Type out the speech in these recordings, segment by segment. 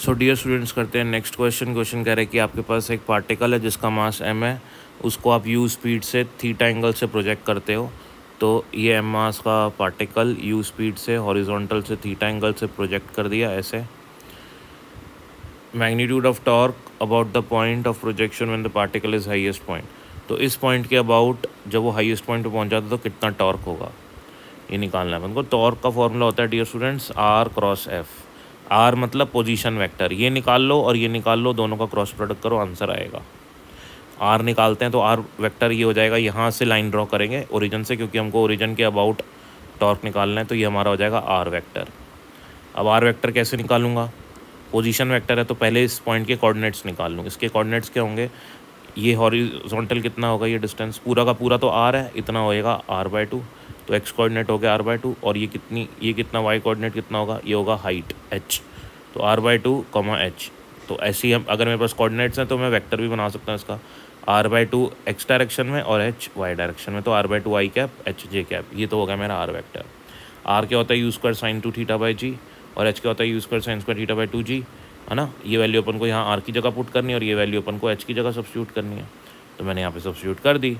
So dear students करते हैं next question question कह रहे हैं कि आपके पास एक पार्टिकल है जिसका मास एम है। उसको आप यू स्पीड से थीटा एंगल से प्रोजेक्ट करते हो। तो ये एम मास का पार्टिकल यू स्पीड से हॉरिजॉन्टल से थीटा एंगल से प्रोजेक्ट कर दिया ऐसे। Magnitude of torque about the point of projection when the particle is highest point तो इस पॉइंट के अबाउट जब वो हाईएस्ट पॉइंट पे पहुँच जाता तो कितना टॉर्क होगा? ये निकालना है। उनको टॉर्क का फॉर्मूला होता है dear students R cross F R मतलब पोजीशन वेक्टर ये निकाल लो और ये निकाल लो, दोनों का क्रॉस प्रोडक्ट करो आंसर आएगा। आर निकालते हैं तो आर वेक्टर ये हो जाएगा, यहाँ से लाइन ड्रॉ करेंगे ओरिजिन से, क्योंकि हमको ओरिजिन के अबाउट टॉर्क निकालना है तो ये हमारा हो जाएगा आर वेक्टर अब आर वेक्टर कैसे निकालूँगा? पोजीशन वेक्टर है तो पहले इस पॉइंट के कोऑर्डिनेट्स निकाल लूँ इसके कोऑर्डिनेट्स क्या होंगे? ये हॉरिजॉन्टल कितना होगा? ये डिस्टेंस पूरा का पूरा तो आर है, इतना होएगा आर बाय टू तो एक्स कोऑर्डिनेट हो गया आर बाय टू और ये कितनी, ये कितना वाई कोऑर्डिनेट कितना होगा? ये होगा हाइट एच तो R by two comma H तो ऐसे ही हम, अगर मेरे पास कोऑर्डिनेट्स हैं तो मैं वेक्टर भी बना सकता हूँ इसका। R by two X direction में और एच वाई डायरेक्शन में। तो R by two I cap H J cap ये तो होगा मेरा आर वैक्टर आर क्या होता है? U square sine two theta by G और एच क्या होता है? U square sine square theta by two G है ना? ये वैल्यू अपन को यहाँ आर की जगह पुट करनी है और ये वैल्यू अपन को एच की जगह सब्सिट्यूट करनी है। तो मैंने यहाँ पे सब्सिट्यूट कर दी।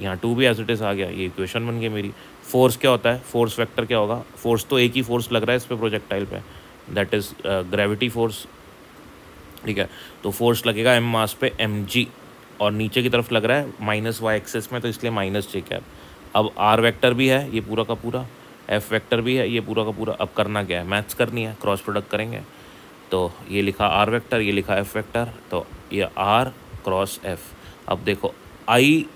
यहाँ टू भी एज इट इज़ आ गया, ये इक्वेशन बन गई मेरी। फोर्स क्या होता है? फोर्स वेक्टर क्या होगा? फोर्स तो एक ही फोर्स लग रहा है इस पर प्रोजेक्टाइल पे। दैट इज़ ग्रेविटी फोर्स ठीक है? तो फोर्स लगेगा एम मास पे एम जी और नीचे की तरफ़ लग रहा है माइनस वाई एक्सेस में तो इसलिए माइनस जे कैप अब आर वेक्टर भी है, ये पूरा का पूरा। एफ़ वेक्टर भी है, ये पूरा का पूरा। अब करना क्या है? मैथ्स करनी है क्रॉस प्रोडक्ट करेंगे। तो ये लिखा आर वेक्टर ये लिखा एफ़ वेक्टर तो ये आर क्रॉस एफ़ अब देखो आई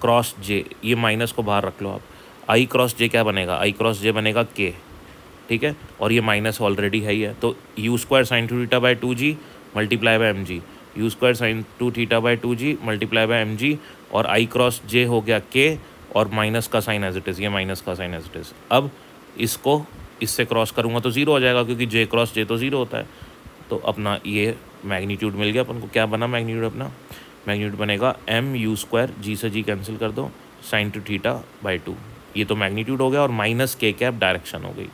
क्रॉस जे ये माइनस को बाहर रख लो आप। आई क्रॉस जे क्या बनेगा? आई क्रॉस जे बनेगा के ठीक है? और ये माइनस ऑलरेडी है ही है। तो U square sine two theta by two G multiply by M G U square sine two theta by two G multiply by M G और आई क्रॉस जे हो गया के और माइनस का साइन एज इट इज़ ये minus का sign as it is अब इसको इससे क्रॉस करूँगा तो ज़ीरो हो जाएगा क्योंकि जे क्रॉस जे तो ज़ीरो होता है। तो अपना ये मैग्नीट्यूड मिल गया। अपन को क्या बना मैग्नीट्यूड अपना? मैग्नीट्यूड बनेगा एम यू स्क्वायर जी से जी कैंसिल कर दो sine two theta by two ये तो मैग्नीट्यूड हो गया और माइनस के कैप डायरेक्शन हो गई।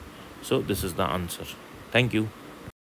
So this is the answer thank you.